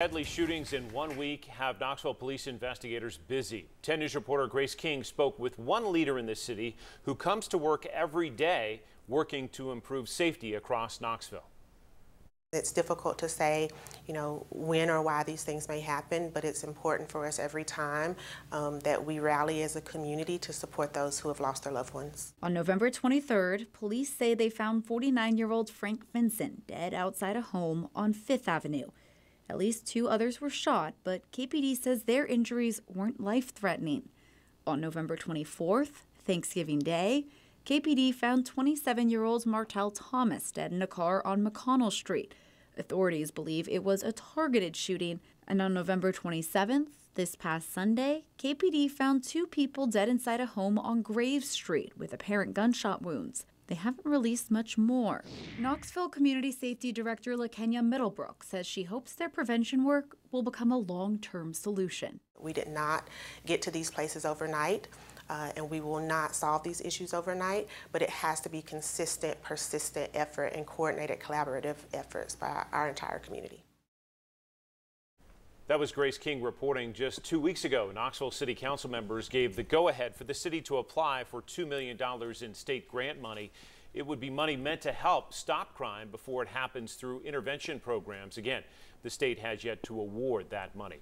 Deadly shootings in one week have Knoxville police investigators busy. 10 News reporter Grace King spoke with one leader in the city who comes to work every day working to improve safety across Knoxville. It's difficult to say, you know, when or why these things may happen, but it's important for us every time um, that we rally as a community to support those who have lost their loved ones. On November 23rd, police say they found 49 year old Frank Vincent dead outside a home on Fifth Avenue. At least two others were shot, but KPD says their injuries weren't life threatening. On November 24th, Thanksgiving Day, KPD found 27 year old Martell Thomas dead in a car on McConnell Street. Authorities believe it was a targeted shooting. And on November 27th, this past Sunday, KPD found two people dead inside a home on Graves Street with apparent gunshot wounds. They haven't released much more. Knoxville Community Safety Director LaKenya Middlebrook says she hopes their prevention work will become a long term solution. We did not get to these places overnight. Uh, and we will not solve these issues overnight, but it has to be consistent, persistent effort and coordinated collaborative efforts by our entire community. That was Grace King reporting just two weeks ago. Knoxville City Council members gave the go ahead for the city to apply for $2 million in state grant money. It would be money meant to help stop crime before it happens through intervention programs. Again, the state has yet to award that money.